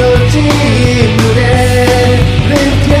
던진 물에 왼편